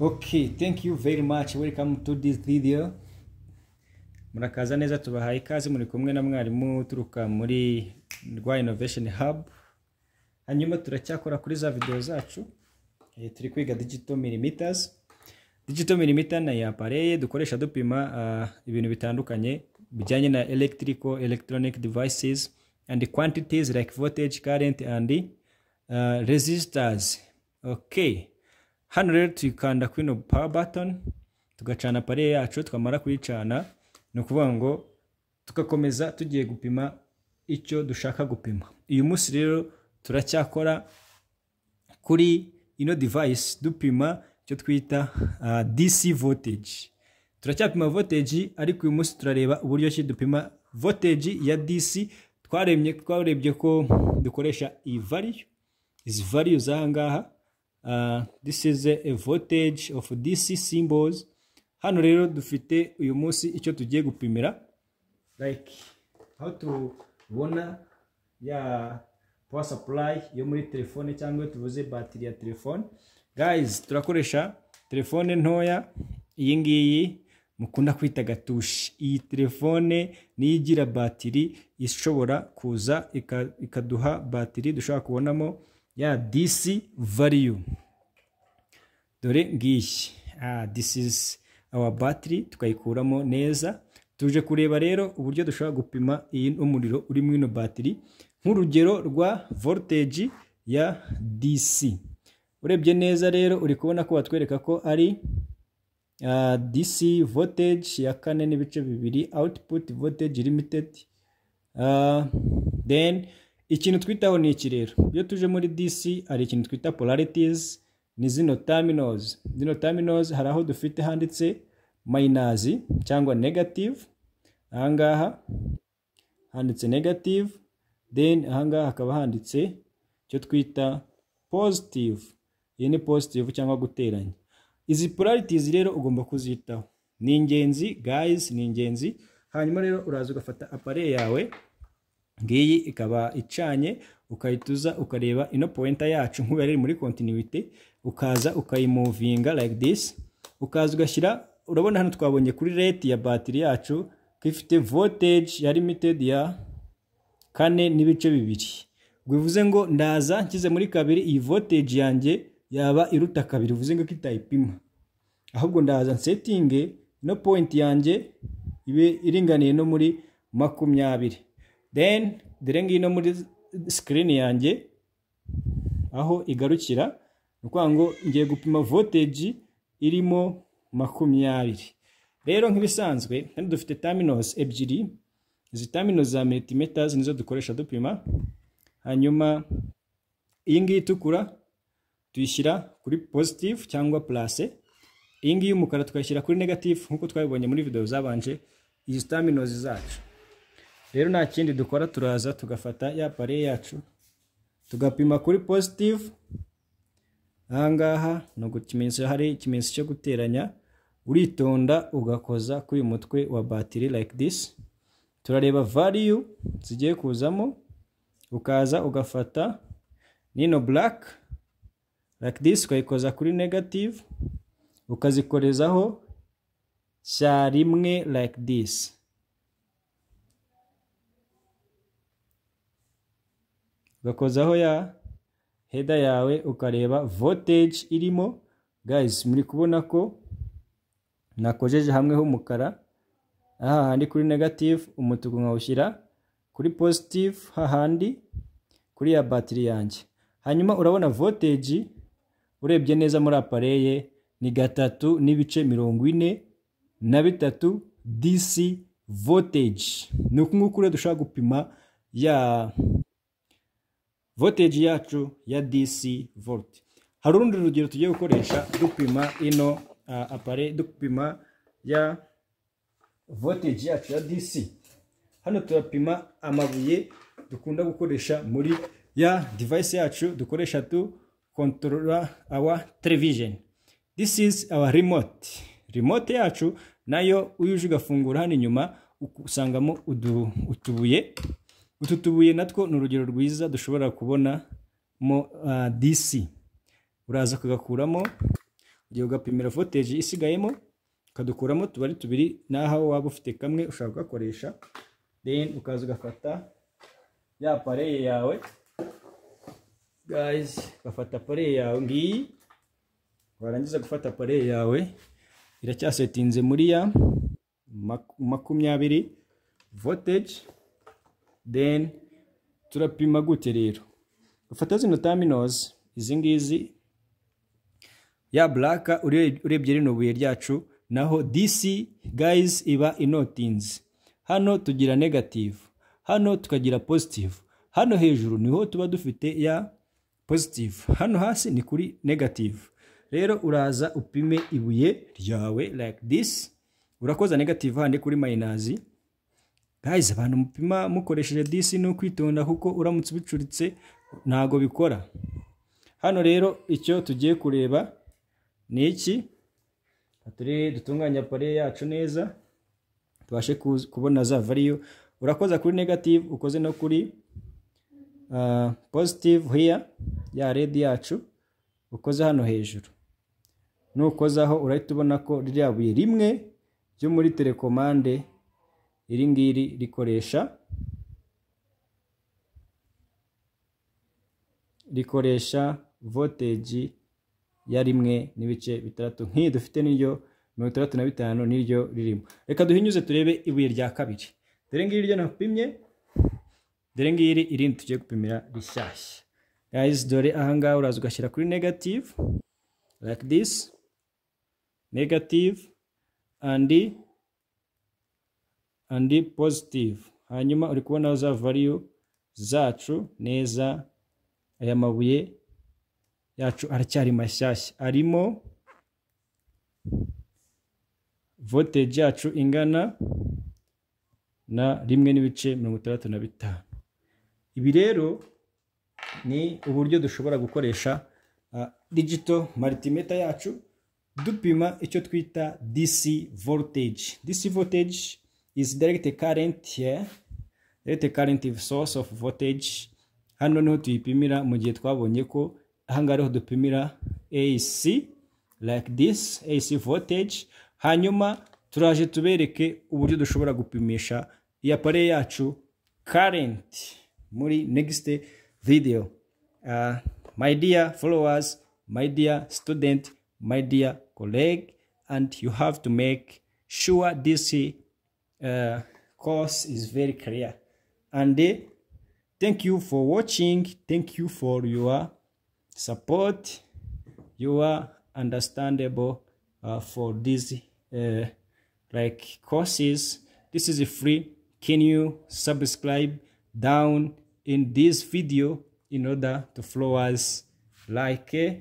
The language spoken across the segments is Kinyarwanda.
okay thank you very much. Welcome to this video. Murakaza neza tubahaye ikaze. Muri kumwe na mwarimu uturuka muri rwa innovation hub. Hanyuma turacyakora kuri za video zacu. Eh, turi kwiga digital millimeters. Digital millimeter ni apareye dukoresha dupima uh, ibintu bitandukanye bijyanye na electrical electronic devices and quantities like voltage current and uh, resistors. Okay. Hano rero tuyikanda kuri ino power button tugacana apareye yacu twamara kuyicana. Ni ukuvuga ngo tugakomeza tugiye gupima icyo dushaka gupima. Uyu munsi rero turacyakora kuri ino device dupima icyo twita uh, DC voltage. Turacyapima voltage ariko uyu munsi turareba uburyo ki dupima voltage ya DC twarebye ko dukoresha iyi value. Izi value z'aha ngaha. Uh, this is a voltage of DC symbols. Hano rero dufite uyu munsi icyo tugiye gupimira. Like aho tubona ya power supply yo muri telefone cyangwa tuvuze batiri ya telefone. Guys turakoresha telefone ntoya. Iyi ngiyi mukunda kwita gatushi iyi telefone niyo igira batiri ishobora kuza ikaduha batiri dushobora kubonamo ya DC value. Dore ngiyi ah, this is our battery tukayikuramo neza. Tuje kureba rero uburyo dushobora gupima iyi umuriro uri muri ino batiri nk'urugero rwa voltage ya DC urebye neza rero uri kubona ko batwereka ko ari uh, DC voltage ya kane n'ibice bibiri output voltage limited. Uh, then ikintu twitaho ni iki rero? Iyo tuje muri DC hari ikintu twita polarities ni zino terminals. Zino terminals hari aho dufite handitse minus cyangwa negative ahangaha handitse negative then ahangaha hakaba handitse icyo twita positive. Iyi ni positive cyangwa guteranya. Izi polarities rero ugomba kuzitaho. Ni ingenzi guys ni ingenzi. Hanyuma rero uraza ugafata appareil yawe ngiyi ikaba icanye ukayituza ukareba ino pointer yacu nk'ubu yari muri continuity ukaza ukayimuvinga like this ukaza ugashyira urabona hano twabonye kuri rate ya batiri yacu ko ifite voltage ya limited ya kane n'ibice bibiri. Bivuze ngo ndaza nshyize muri kabiri iyi voltage yanjye yaba iruta kabiri bivuze ngo kitayipima ahubwo ndaza nsetinge ino point yanjye ibe iringaniye no muri makumyabiri. Then dore ngiyi no muri screen yanjye aho igarukira ni ukuvuga ngo ngiye gupima voltage irimo makumyabiri. Rero nk'ibisanzwe hano dufite terminals ebyiri izi terminals za multimeters nizo dukoresha dupima hanyuma iyi ngiyi itukura tuyishyira kuri positive cyangwa plus iyi ngiyi y'umukara tukayishyira kuri negative nk'uko twabibonye muri video zabanje izi terminals zacu. Rero nta kindi dukora turaza tugafata ya pare yacu tugapima kuri positive. Ahangaha ni ikimenyetso hari ikimenyetso cyo guteranya uritonda ugakoza kuri uyu mutwe wa batiri like this. Turareba value zigiye kuzamo ukaza ugafata nino black like this ukayikoza kuri negative ukazikorezaho cya rimwe like this. Ugakozaho ya heda yawe ukareba voltage irimo. Guys muri kubona ko nakojeje hamwe h'umukara. Aha handi kuri negative umutuku nkawushyira. Kuri positive hahandi kuri ya batiri yanjye. Hanyuma urabona voltage urebye neza muri apareye ni gatatu n'ibice mirongo ine na bitatu DC voltage. Ni uku nguku rero dushobora gupima ya voltage yacu ya DC volt hari urundi rugero tugiye gukoresha dupima ino uh, apare dupima ya voltage yacu ya DC hano turapima amabuye dukunda gukoresha muri ya device yacu dukoresha tu control our television. This is our remote. Remote yacu na yo uyuje ugafungura hano inyuma usangamo utubuye. Utu tubuye natwo ni urugero rwiza dushobora kubona mo uh, DC uraza ukagakuramo igihe ugapimira voltage isigayemo ukadukuramo tubari tubiri naho waba ufite kamwe ushobora kugakoresha then ukaza ugafata ya pareye yawe. Guys ugafata pareye yawe ngiyi warangiza gufata pareye yawe iracyasetinze muri ya makumyabiri voltage then turapima gute rero. Ufata zino terminals izi ngizi ya black urebye rino buye ryacu naho dc guys iba inotinze hano tugira negative. Hano tukagira positive. Hano hejuru ni ho tuba dufite ya positive. Hano hasi ni kuri negative. Rero uraza upime ibuye ryawe like this. Urakoza negative handi kuri minus. Guys abantu mupima mukoresheje dc ni ukwitonda kuko uramutse ubicuritse ntago bikora. Hano rero icyo tugiye kureba ni iki? Turi dutunganya pare yacu neza tubashe kubona za variyo urakoza kuri negative ukoze no kuri uh, positive here ya red yacu ukoze hano hejuru. Nukozaho urahita ubona ko ririya buye rimwe ryo muri telekomande iri ngiri rikoresha rikoresha voltage ya rimwe n'ibice bitandatu. Nk'iyi dufite niryo mirongo itandatu na bitanu niryo ririmo. Reka duhinyuze turebe ibuye rya kabiri. Dore ngiri ryo napimye dore ngiri irindi tugiye gupimira rishyashya. Guys dore ahangaha uraza ugashyira kuri negative like this negative and and positive. Hanyuma uri kubona za value zacu neza aya mabuye yacu aracyari mashyashya. Arimo voltage yacu ingana na rimwe n'ibice mirongo itandatu na bitanu. Ibi rero ni uburyo dushobora gukoresha uh, digital multimeter yacu dupima icyo twita DC voltage. DC voltage is direct current here. Direct current source of voltage. Hano ni ho tuyipimira mu gihe twabonye ko ahangaha ariho dupimira AC like this AC voltage. Hanyuma turaje tubereke uburyo dushobora gupimisha iyi appareil yacu current muri next video. Uh, my dear followers my dear student my dear colleague and you have to make sure this uh, course is very clear. And thank you for watching. Thank you for your support. Your understandable uh, for this uh, like courses. This is free. Can you subscribe down in this video in order to follow us? Like uh,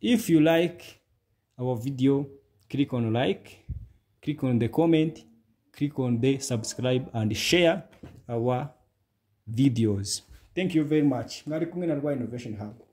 if you like our video click on like click on the comment click on the subscribe and share our videos. Thank you very much. Mwari kumwe na rwa innovation hub